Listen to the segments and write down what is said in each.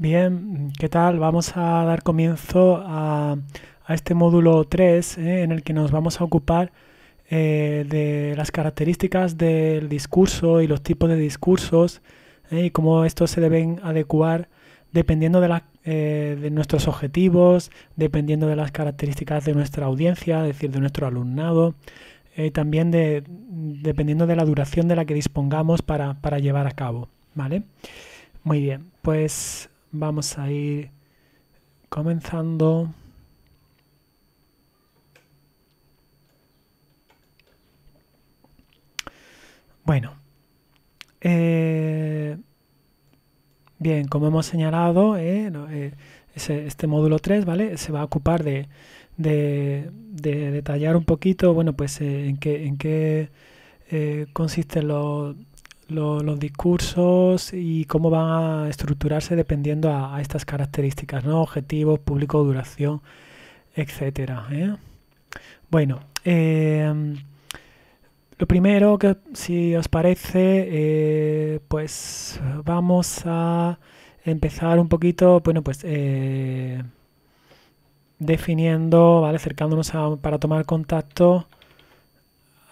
Bien, ¿qué tal? Vamos a dar comienzo a, este módulo 3 eh, en el que nos vamos a ocupar eh, de las características del discurso y los tipos de discursos eh, y cómo estos se deben adecuar dependiendo de, de nuestros objetivos, dependiendo de las características de nuestra audiencia, es decir, de nuestro alumnado, también de, dependiendo de la duración de la que dispongamos para, para llevar a cabo. ¿Vale? Muy bien, pues vamos a ir comenzando. Bueno, eh, bien, como hemos señalado, eh, eh, este módulo 3 ¿vale? se va a ocupar de, detallar un poquito bueno, pues, en qué, en qué consisten los los discursos y cómo van a estructurarse dependiendo a, estas características, ¿no? Objetivos, público, duración, etcétera. ¿eh? Bueno, em, lo primero que si os parece, eh, pues vamos a empezar un poquito, bueno, pues eh, definiendo, ¿vale? Acercándonos para tomar contacto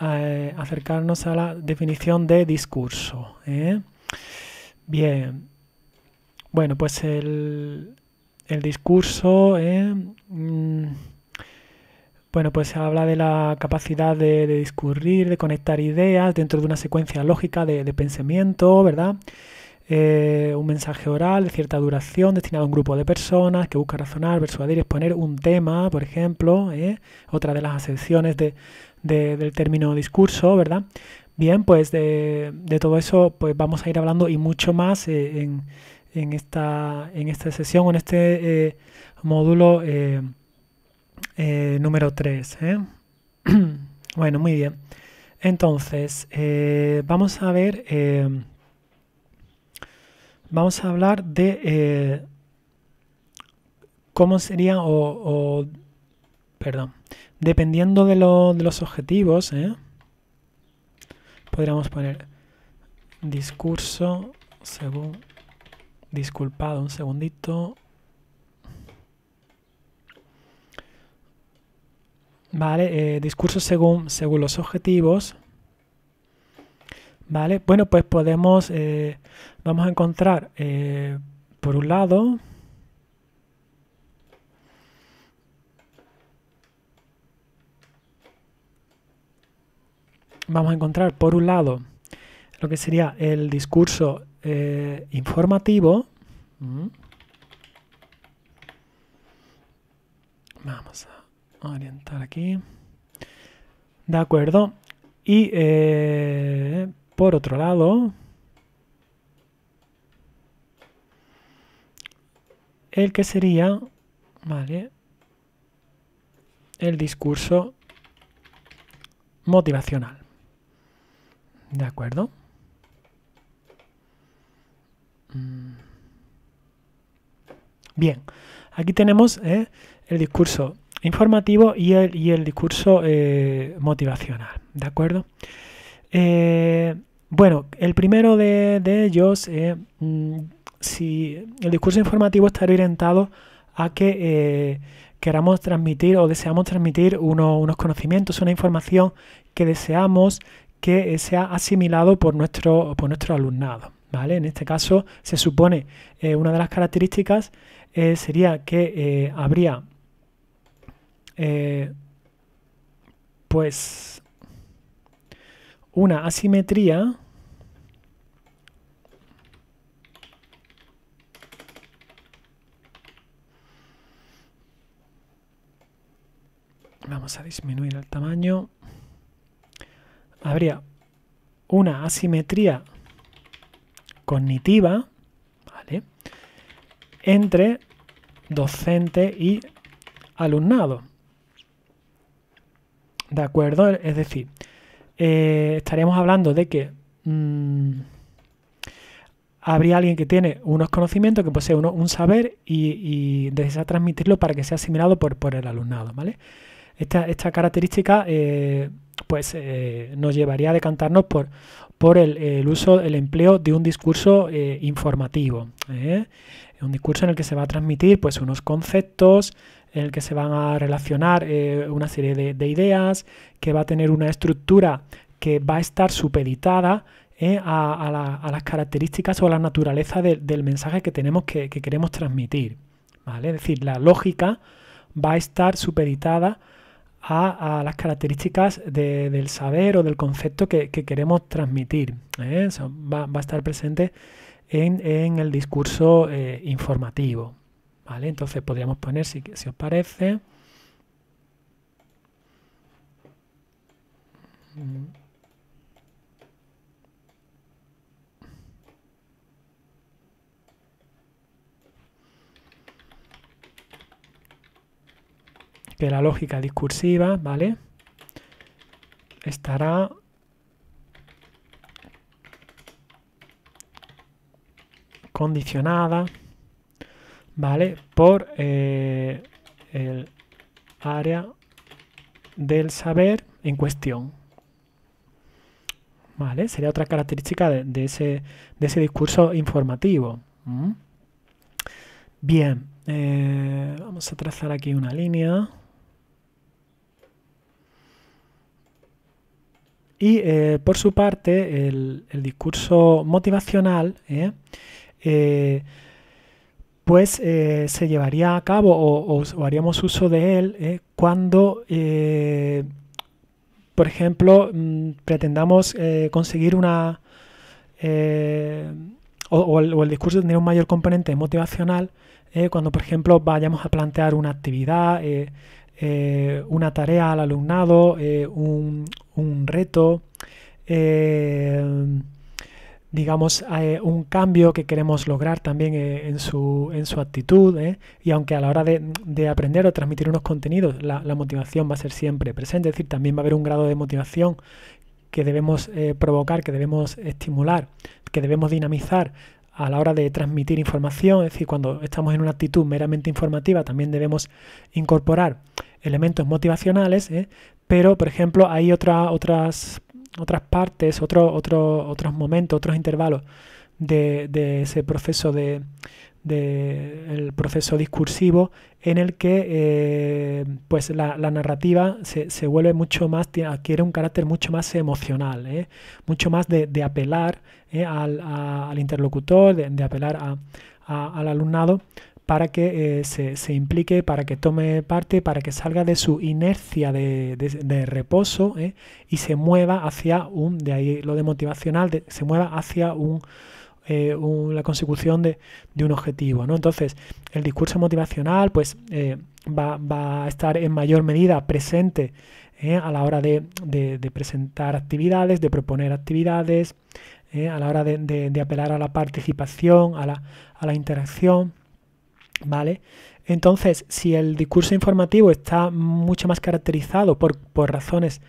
eh, acercarnos a la definición de discurso. ¿eh? Bien. Bueno, pues el, discurso, ¿eh? mm, bueno, pues habla de la capacidad de, discurrir, de conectar ideas dentro de una secuencia lógica de, pensamiento, ¿verdad? Un mensaje oral de cierta duración destinado a un grupo de personas que busca razonar, persuadir, exponer un tema, por ejemplo, otra de las acepciones de, del término discurso, ¿verdad? Bien, pues de, todo eso pues vamos a ir hablando y mucho más eh, en, esta, en esta sesión, en este eh, módulo eh, número 3. bueno, muy bien. Entonces, vamos a ver, vamos a hablar de cómo sería o perdón, dependiendo de, los objetivos, ¿eh? podríamos poner discurso según, disculpado un segundito, Vale, eh, discurso según, según los objetivos. Vale, bueno, pues podemos, eh, vamos a encontrar, por un lado, vamos a encontrar por un lado lo que sería el discurso eh, informativo. Mm. Vamos a orientar aquí. De acuerdo. Y eh, por otro lado, el que sería, vale, el discurso motivacional. ¿De acuerdo? Mm. Bien, aquí tenemos eh, el discurso informativo y el, y el discurso eh, motivacional. ¿De acuerdo? Eh, bueno, el primero de, ellos, mm, si el discurso informativo está orientado a que queramos transmitir o deseamos transmitir unos conocimientos, una información que deseamos que sea asimilado por nuestro, por nuestro alumnado. ¿vale? En este caso se supone eh, una de las características eh, sería que eh, habría pues una asimetría vamos a disminuir el tamaño habría una asimetría cognitiva entre docente y alumnado. ¿De acuerdo? Es decir, eh, estaríamos hablando de que mm, habría alguien que tiene unos conocimientos, que posee un saber y, desea transmitirlo para que sea asimilado por, el alumnado. ¿vale? Esta, esta característica eh, pues eh, nos llevaría a decantarnos por, por el, uso, el empleo de un discurso eh, informativo. Un discurso en el que se va a transmitir pues, unos conceptos, en el que se van a relacionar una serie de, ideas, que va a tener una estructura que va a estar supeditada a, las características o a la naturaleza del mensaje que tenemos que, queremos transmitir. ¿vale? Es decir, la lógica va a estar supeditada a, las características del saber o del concepto que, queremos transmitir. ¿eh? va, a estar presente en, el discurso eh, informativo. ¿Vale? Entonces podríamos poner, si, si os parece, que la lógica discursiva, ¿vale? Estará condicionada, ¿vale? Por eh, el área del saber en cuestión. ¿Vale? Sería otra característica de, ese, de ese, discurso informativo. Bien, eh, vamos a trazar aquí una línea. Y eh, por su parte, el, discurso motivacional. Eh, pues se llevaría a cabo o, haríamos uso de él cuando, por ejemplo, mm, pretendamos conseguir una... O, el, discurso tendría un mayor componente motivacional cuando, por ejemplo, vayamos a plantear una actividad, eh, una tarea al alumnado, eh, un, reto, eh, digamos, un cambio que queremos lograr también en, su, en su actitud. Y aunque a la hora de, aprender o transmitir unos contenidos, la, motivación va a ser siempre presente, es decir, también va a haber un grado de motivación que debemos provocar, que debemos estimular, que debemos dinamizar a la hora de transmitir información, es decir, cuando estamos en una actitud meramente informativa, también debemos incorporar elementos motivacionales, ¿eh? pero por ejemplo hay otra, otras, otras partes, otro, otro, otros momentos, otros intervalos de, ese proceso de, el proceso discursivo en el que eh, pues la, narrativa se, se, vuelve mucho más, adquiere un carácter mucho más emocional, ¿eh? mucho más de, apelar al, al, interlocutor, de, apelar a, al alumnado para que eh, se, implique, para que tome parte, para que salga de su inercia de, reposo ¿eh? y se mueva hacia un, de ahí lo de motivacional, se mueva hacia eh, un, la consecución de, un objetivo. Entonces, el discurso motivacional pues, va, a estar en mayor medida presente a la hora de, presentar actividades, de proponer actividades, a la hora de, apelar a la participación, a la interacción. ¿Vale? Entonces, si el discurso informativo está mucho más caracterizado por, razones,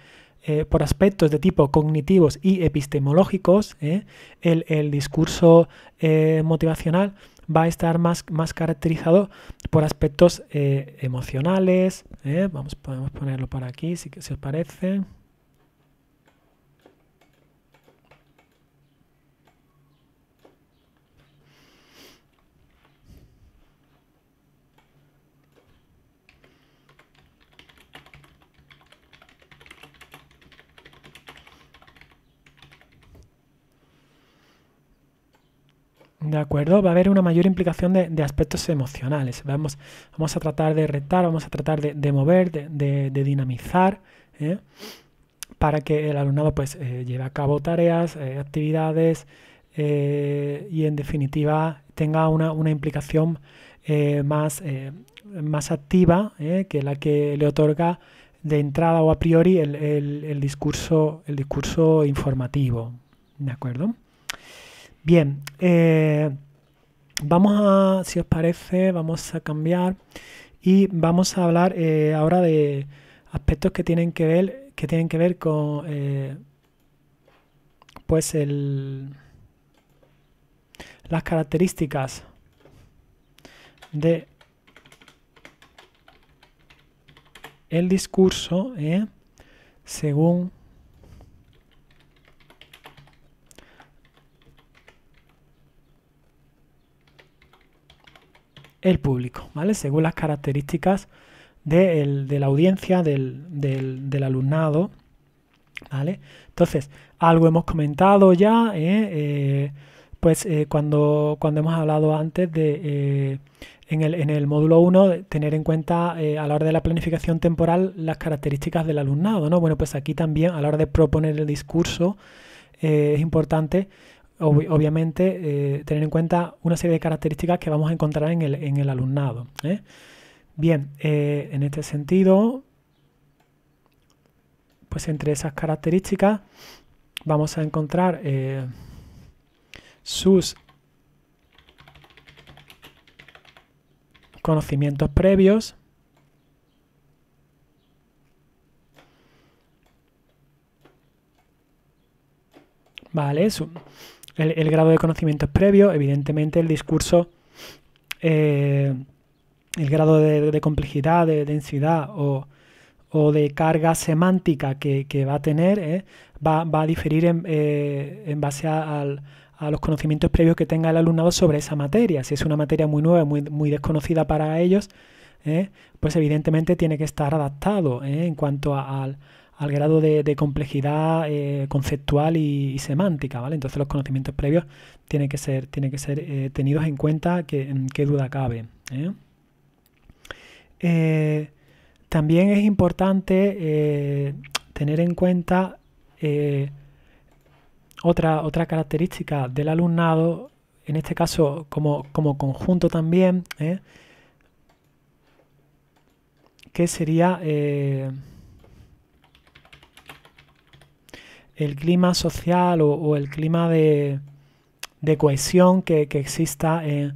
eh, por aspectos de tipo cognitivos y epistemológicos, ¿eh? el, discurso eh, motivacional va a estar más, más caracterizado por aspectos emocionales. Vamos, podemos ponerlo por aquí, si, si os parece. ¿De acuerdo? Va a haber una mayor implicación de, aspectos emocionales. Vamos, vamos, a tratar de retar, vamos a tratar de, mover, de, dinamizar, ¿eh? para que el alumnado pues, eh, lleve a cabo tareas, eh, actividades y en definitiva tenga una, implicación más, más activa que la que le otorga de entrada o a priori el, el, discurso, el discurso informativo. ¿De acuerdo? Bien, eh, vamos a, si os parece, vamos a cambiar y vamos a hablar eh, ahora de aspectos que tienen que ver, que tienen que ver con, eh, pues el, las características de el discurso según el público, ¿vale? Según las características de, la audiencia, del, alumnado, ¿vale? Entonces, algo hemos comentado ya, ¿eh? Eh, pues eh, cuando, hemos hablado antes de, en el, en, el, módulo 1, tener en cuenta a la hora de la planificación temporal las características del alumnado, ¿no? Bueno, pues aquí también a la hora de proponer el discurso es importante obviamente tener en cuenta una serie de características que vamos a encontrar en el, en el alumnado. Bien, eh, en este sentido, pues entre esas características vamos a encontrar eh, sus conocimientos previos, Vale, el, grado de conocimientos previos, evidentemente el discurso eh, el grado de, complejidad, de densidad o, de carga semántica que, va a tener ¿eh? va, a diferir en, eh, base a, los conocimientos previos que tenga el alumnado sobre esa materia. Si es una materia muy nueva, muy, desconocida para ellos, pues evidentemente tiene que estar adaptado en cuanto al, grado de, complejidad conceptual y, semántica. ¿vale? Entonces los conocimientos previos tienen que ser, tienen que ser tenidos en cuenta, que, qué duda cabe. Eh, también es importante eh, tener en cuenta eh, otra, otra característica del alumnado, en este caso como, conjunto también, que sería el clima social o, el clima de, cohesión que, que exista en,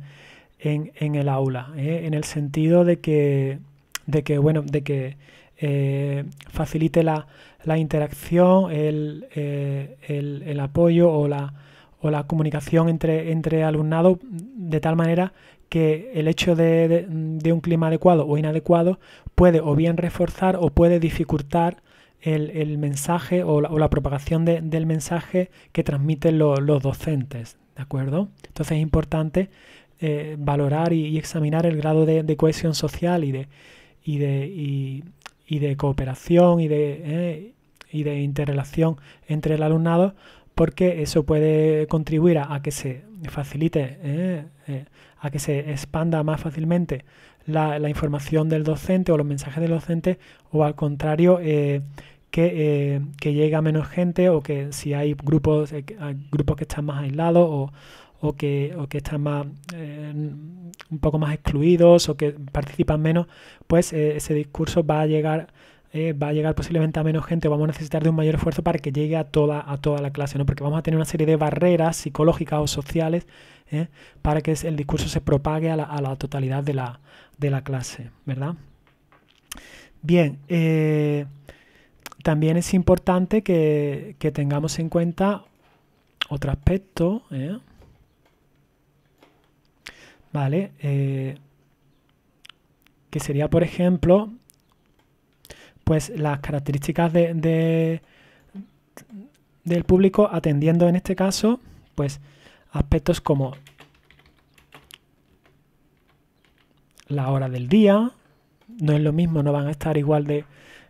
en, el aula, ¿eh? en el sentido de que, de que, bueno, de que eh, facilite la, interacción, eh, el, apoyo o la, o la comunicación entre, entre alumnado de tal manera que el hecho de, un clima adecuado o inadecuado puede o bien reforzar o puede dificultar el, mensaje o la, propagación del mensaje que transmiten los docentes. ¿De acuerdo? Entonces es importante eh, valorar y, examinar el grado de, cohesión social y de, y de, y, de cooperación y de, eh, y de interrelación entre el alumnado porque eso puede contribuir a, que se facilite, eh, a que se expanda más fácilmente la, información del docente o los mensajes del docente o al contrario que, que llegue a menos gente o que si hay grupos, grupos que están más aislados o, o que, o que están más, eh, un poco más excluidos o que participan menos, pues eh, ese discurso va a llegar eh, va a llegar posiblemente a menos gente, vamos a necesitar de un mayor esfuerzo para que llegue a toda, a toda la clase, ¿no? porque vamos a tener una serie de barreras psicológicas o sociales para que el discurso se propague a la, totalidad de la, de la, clase, ¿verdad? Bien, también es importante que, que, tengamos en cuenta otro aspecto, ¿vale? Eh, que sería, por ejemplo, pues las características de, del público atendiendo en este caso, pues aspectos como la hora del día, no es lo mismo, no van a estar igual de,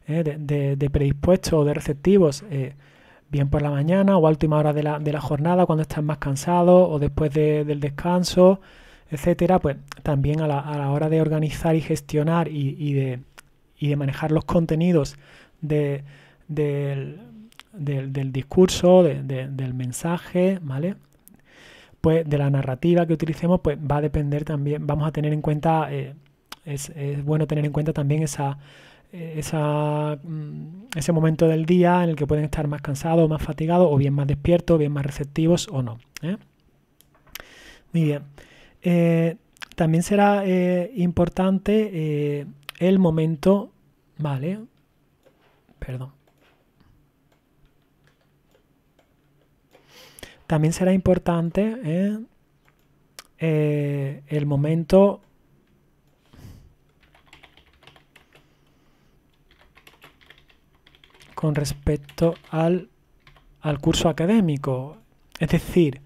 eh, predispuestos o de receptivos, eh, bien por la mañana o a última hora de la, de la jornada, cuando están más cansados o después del descanso, etcétera, pues también a la, hora de organizar y gestionar y, de, manejar los contenidos del, discurso, del mensaje, ¿vale? Pues de la narrativa que utilicemos, pues va a depender también, vamos a tener en cuenta, eh, es, bueno tener en cuenta también esa, esa, mm, ese momento del día en el que pueden estar más cansados, más fatigados, o bien más despiertos, bien más receptivos o no. ¿eh? Muy bien. Eh, también será importante el momento, ¿vale? Perdón. También será importante el momento con respecto al, al curso académico. Es decir,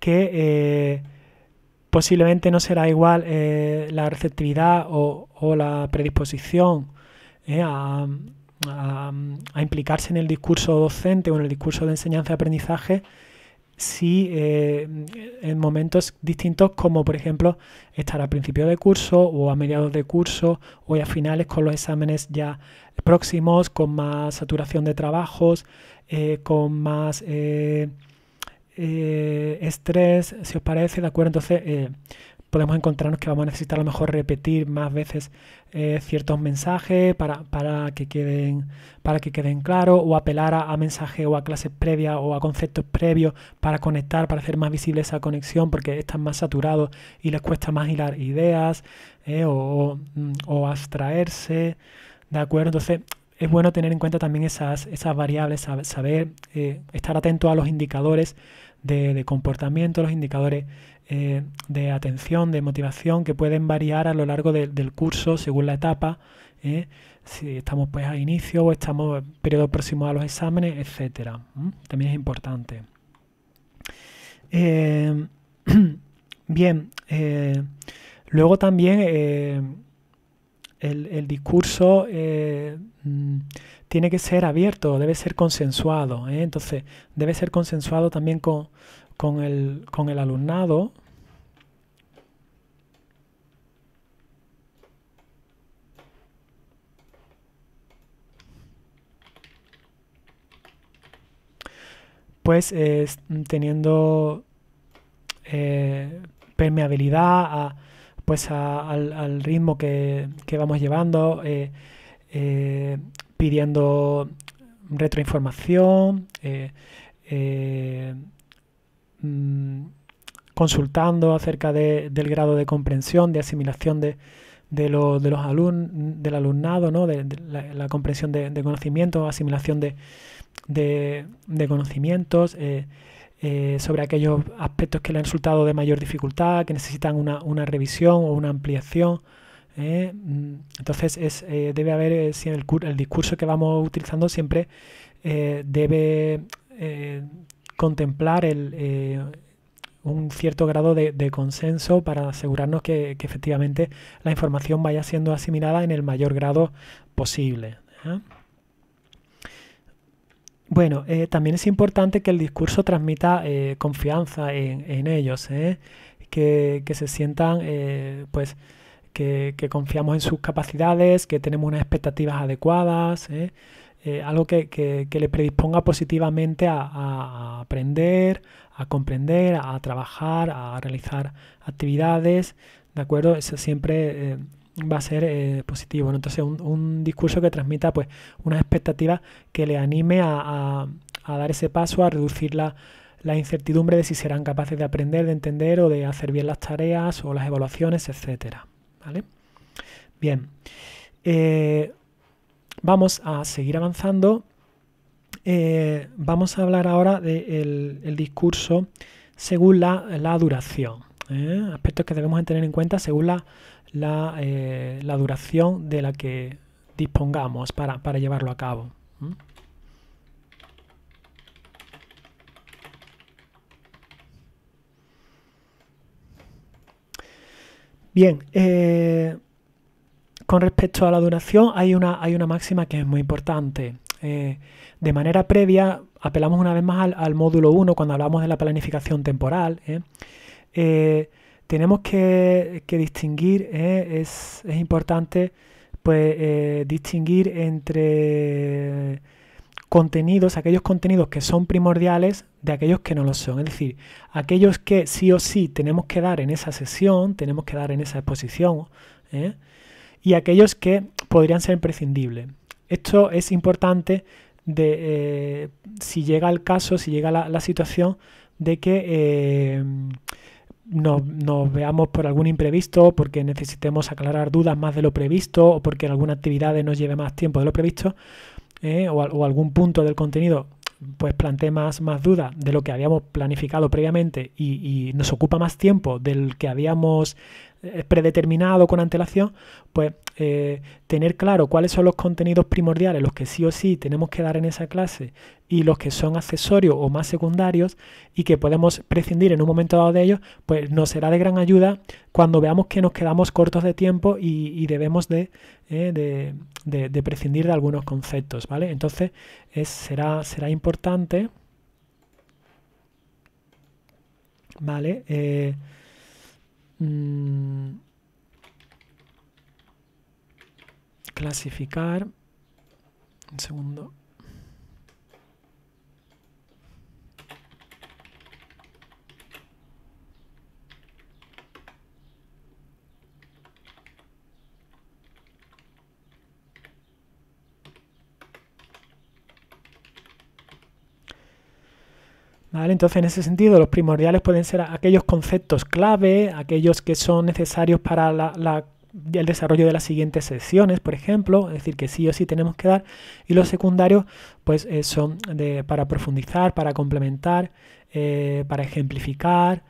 que posiblemente no será igual eh, la receptividad o, la predisposición eh, a, implicarse en el discurso docente o en el discurso de enseñanza-aprendizaje si eh, en momentos distintos como por ejemplo estar a principio de curso o a mediados de curso o a finales con los exámenes ya próximos, con más saturación de trabajos, con más eh, estrés, si os parece, ¿de acuerdo? Entonces eh, podemos encontrarnos que vamos a necesitar a lo mejor repetir más veces eh, ciertos mensajes para, para, que queden, para que queden claros o apelar a, mensajes o a clases previas o a conceptos previos para conectar, para hacer más visible esa conexión porque están más saturados y les cuesta más hilar ideas o, mm, o abstraerse, ¿de acuerdo? Entonces es bueno tener en cuenta también esas, esas variables, saber, estar atento a los indicadores de, comportamiento, los indicadores eh, de atención, de motivación, que pueden variar a lo largo del curso según la etapa, ¿eh? si estamos pues a inicio o estamos en periodo próximo a los exámenes, etcétera. También es importante. Eh, bien, luego también el, discurso mm, tiene que ser abierto, debe ser consensuado. ¿eh? Entonces, debe ser consensuado también con, con, el, con el alumnado. Pues teniendo eh, permeabilidad a, pues al, ritmo que, vamos llevando, eh, pidiendo retroinformación, eh, eh, mm, consultando acerca del grado de comprensión, de asimilación de, de, los alumnos, del alumnado, ¿no? de, la, comprensión de, conocimientos, asimilación de, conocimientos, eh, sobre aquellos aspectos que le han resultado de mayor dificultad, que necesitan una, una revisión o una ampliación. ¿eh? Mm, entonces es, eh, debe haber, el, el, discurso que vamos utilizando siempre debe contemplar el, un cierto grado de, consenso para asegurarnos que, efectivamente la información vaya siendo asimilada en el mayor grado posible. Bueno, también es importante que el discurso transmita confianza en, ellos, que, que, se sientan pues que, confiamos en sus capacidades, que tenemos unas expectativas adecuadas, ¿eh? Eh, algo que, le predisponga positivamente a, aprender, a comprender, a trabajar, a realizar actividades, ¿de acuerdo? Eso siempre eh, va a ser positivo. Entonces, un, discurso que transmita pues unas expectativas que le anime a, dar ese paso, a reducir la, incertidumbre de si serán capaces de aprender, de entender o de hacer bien las tareas o las evaluaciones, etcétera. Bien, eh, vamos a seguir avanzando. Eh, vamos a hablar ahora del discurso según la, duración. ¿Eh? Aspectos que debemos tener en cuenta según la, la, duración de la que dispongamos para, llevarlo a cabo. Bien, eh, con respecto a la duración hay una, hay una máxima que es muy importante. Eh, de manera previa, apelamos una vez más al, módulo 1 cuando hablamos de la planificación temporal. ¿eh? Tenemos que, distinguir, es, es, importante pues, distinguir entre contenidos, aquellos contenidos que son primordiales de aquellos que no lo son. Es decir, aquellos que sí o sí tenemos que dar en esa sesión, tenemos que dar en esa exposición, ¿eh? y aquellos que podrían ser imprescindibles. Esto es importante de eh, si llega el caso, si llega la, situación de que eh, nos, nos, veamos por algún imprevisto, porque necesitemos aclarar dudas más de lo previsto o porque alguna actividad nos lleve más tiempo de lo previsto, ¿eh? o, algún punto del contenido pues plantee más, más dudas de lo que habíamos planificado previamente y, nos ocupa más tiempo del que habíamos predeterminado con antelación, pues eh, tener claro cuáles son los contenidos primordiales, los que sí o sí tenemos que dar en esa clase y los que son accesorios o más secundarios y que podemos prescindir en un momento dado de ellos, pues nos será de gran ayuda cuando veamos que nos quedamos cortos de tiempo y, debemos eh, de, de, prescindir de algunos conceptos, ¿vale? Entonces es, será, será importante, ¿vale? Eh, mm, clasificar, un segundo. Entonces, en ese sentido, los primordiales pueden ser aquellos conceptos clave, aquellos que son necesarios para el desarrollo de las siguientes sesiones, por ejemplo, es decir, que sí o sí tenemos que dar, y los secundarios, pues eh, son para profundizar, para complementar, eh, para ejemplificar,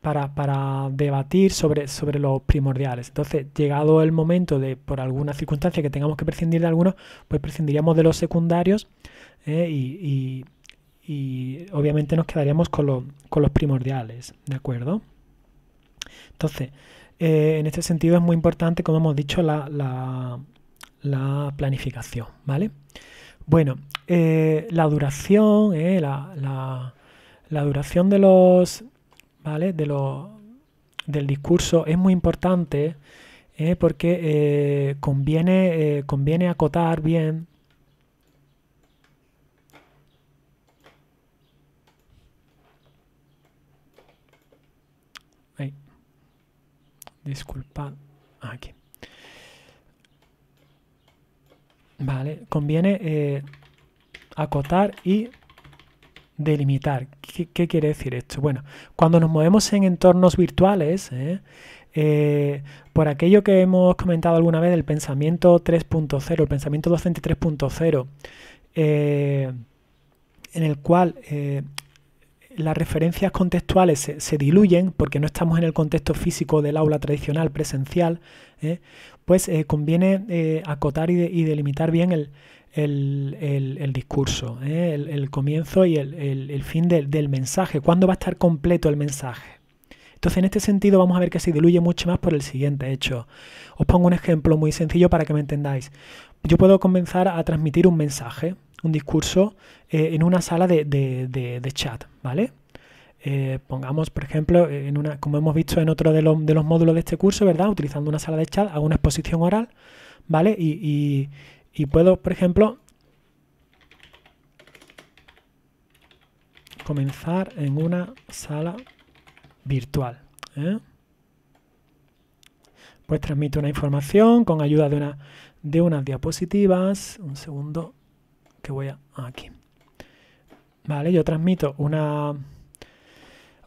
para, debatir sobre, los primordiales. Entonces, llegado el momento de, por alguna circunstancia que tengamos que prescindir de algunos, pues prescindiríamos de los secundarios eh, y obviamente nos quedaríamos con, los primordiales, ¿de acuerdo? Entonces, eh, en este sentido es muy importante, como hemos dicho, la, planificación, ¿vale? Bueno, eh, la duración, eh, la, duración de los, ¿vale? De los, del discurso es muy importante porque conviene, conviene acotar bien disculpad, aquí. Vale, conviene eh, acotar y delimitar. ¿Qué, quiere decir esto? Bueno, cuando nos movemos en entornos virtuales, eh, eh, por aquello que hemos comentado alguna vez del pensamiento 3.0, el pensamiento docente 3.0, en el cual las referencias contextuales se, diluyen porque no estamos en el contexto físico del aula tradicional presencial, ¿eh? pues eh, conviene eh, acotar y, delimitar bien el, discurso, el, comienzo y el, fin del mensaje, cuándo va a estar completo el mensaje. Entonces, en este sentido, vamos a ver que se diluye mucho más por el siguiente hecho. Os pongo un ejemplo muy sencillo para que me entendáis. Yo puedo comenzar a transmitir un mensaje, un discurso eh, en una sala de, chat, ¿vale? Eh, pongamos, por ejemplo, en una, como hemos visto en otro de, de, los módulos de este curso, ¿verdad? Utilizando una sala de chat, hago una exposición oral, ¿vale? Y, puedo, por ejemplo, comenzar en una sala virtual. ¿eh? Pues transmito una información con ayuda de, una, de unas diapositivas. Un segundo que voy a aquí. Vale, yo transmito una,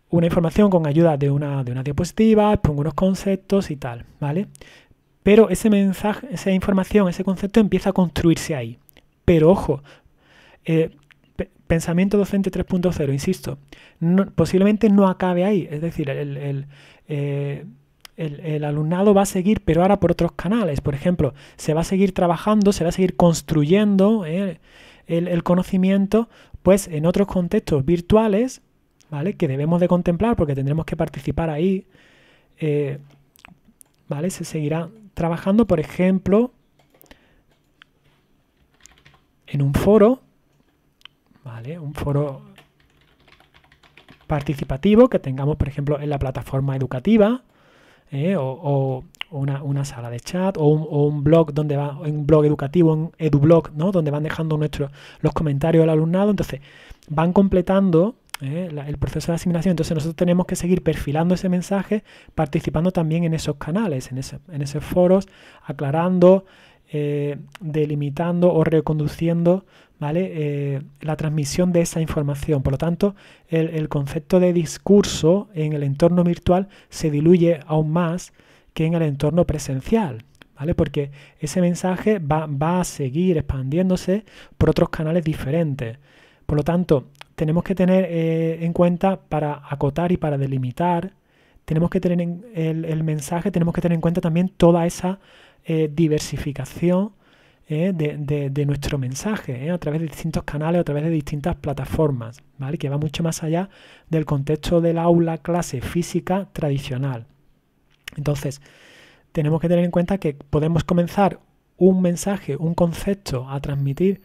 una información con ayuda de una, de una diapositiva, pongo unos conceptos y tal, ¿vale? Pero ese mensaje, esa información, ese concepto empieza a construirse ahí. Pero ojo, eh, pensamiento docente 3.0, insisto, posiblemente no acabe ahí. Es decir, eh, el, el, alumnado va a seguir, pero ahora por otros canales. Por ejemplo, se va a seguir trabajando, se va a seguir construyendo. Eh, el, conocimiento, pues en otros contextos virtuales, ¿vale? Que debemos de contemplar porque tendremos que participar ahí, eh, ¿vale? Se seguirá trabajando, por ejemplo, en un foro, ¿vale? Un foro participativo que tengamos, por ejemplo, en la plataforma educativa ¿eh? o, una, sala de chat o un, blog donde va, un blog educativo, un edublog, ¿no? Donde van dejando nuestros los comentarios del alumnado. Entonces, van completando ¿eh? el proceso de asimilación. Entonces, nosotros tenemos que seguir perfilando ese mensaje, participando también en esos canales, en, ese, en esos foros, aclarando, eh, delimitando o reconduciendo ¿vale? Eh, la transmisión de esa información. Por lo tanto, el, concepto de discurso en el entorno virtual se diluye aún más que en el entorno presencial. ¿Vale? Porque ese mensaje va, a seguir expandiéndose por otros canales diferentes. Por lo tanto, tenemos que tener eh, en cuenta para acotar y para delimitar, tenemos que tener en el, mensaje, tenemos que tener en cuenta también toda esa eh, diversificación eh, de, nuestro mensaje a través de distintos canales, a través de distintas plataformas, ¿vale? Que va mucho más allá del contexto del aula, clase física tradicional. Entonces, tenemos que tener en cuenta que podemos comenzar un mensaje, un concepto a transmitir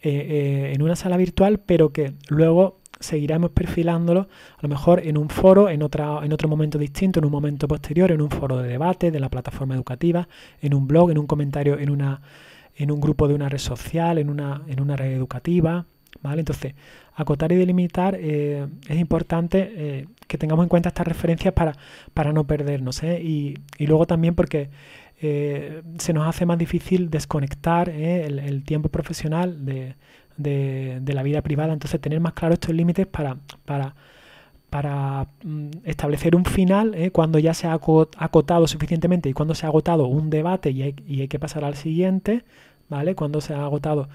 en una sala virtual, pero que luego seguiremos perfilándolo a lo mejor en un foro, en, otra, en otro momento distinto, en un momento posterior, en un foro de debate de la plataforma educativa, en un blog, en un comentario, en, una, en un grupo de una red social, en una, en una red educativa. ¿Vale? Entonces, acotar y delimitar eh, es importante eh, que tengamos en cuenta estas referencias para, para no perdernos. ¿eh? Y, y, luego también porque se nos hace más difícil desconectar el, tiempo profesional de, de, la vida privada. Entonces, tener más claro estos límites para, para, para mm, establecer un final cuando ya se ha acotado suficientemente y cuando se ha agotado un debate y hay, y hay, que pasar al siguiente, ¿vale? Cuando se ha agotado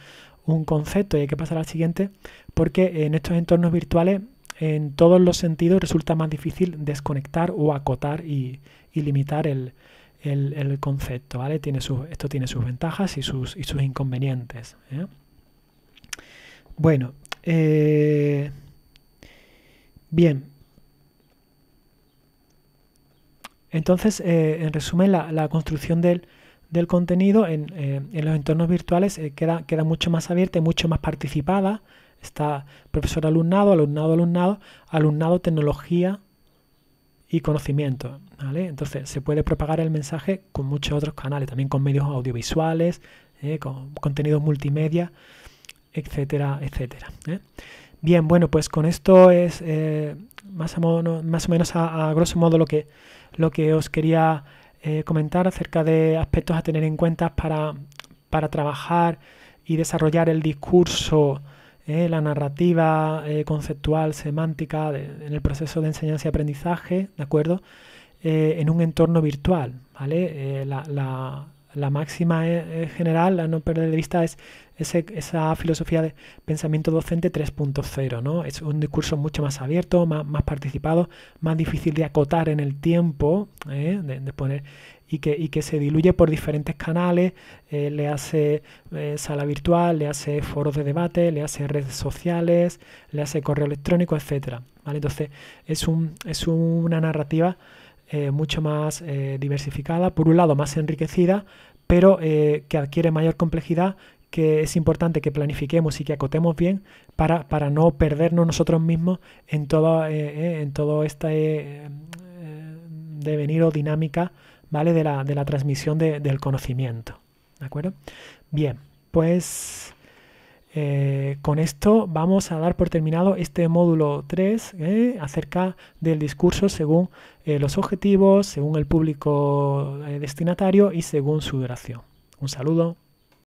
un concepto y hay que pasar al siguiente, porque en estos entornos virtuales en todos los sentidos resulta más difícil desconectar o acotar y, limitar el, concepto, ¿vale? Tiene esto tiene sus ventajas y sus, y sus inconvenientes. ¿eh? Bueno, eh, bien. Entonces, eh, en resumen, la, construcción del, contenido en, eh, en, los entornos virtuales queda, queda mucho más abierta y mucho más participada. Está profesor-alumnado, alumnado-alumnado, alumnado-tecnología y conocimiento. ¿vale? Entonces, se puede propagar el mensaje con muchos otros canales, también con medios audiovisuales, con contenidos multimedia etcétera, etcétera. ¿eh? Bien, bueno, pues con esto es eh, más, o más, o menos a, grosso modo lo que, lo que os quería eh, comentar acerca de aspectos a tener en cuenta para, para trabajar y desarrollar el discurso, la narrativa conceptual, semántica en el proceso de enseñanza y aprendizaje, ¿de acuerdo? en un entorno virtual, ¿vale? la máxima general, a no perder de vista, es esa filosofía de pensamiento docente 3.0, ¿no? Es un discurso mucho más abierto, más, más participado, más difícil de acotar en el tiempo, ¿eh? de, poner y que, y que, se diluye por diferentes canales, eh, le hace eh, sala virtual, le hace foros de debate, le hace redes sociales, le hace correo electrónico, etcétera. ¿vale? Entonces es, un, es una narrativa mucho más diversificada, por un lado más enriquecida, pero que adquiere mayor complejidad que es importante que planifiquemos y que acotemos bien para, para no perdernos nosotros mismos en todo, eh, eh, en todo este eh, devenir o dinámica ¿vale? de, la, de la transmisión del conocimiento. ¿De acuerdo? Bien, pues con esto vamos a dar por terminado este módulo 3 acerca del discurso según los objetivos, según el público destinatario y según su duración. Un saludo.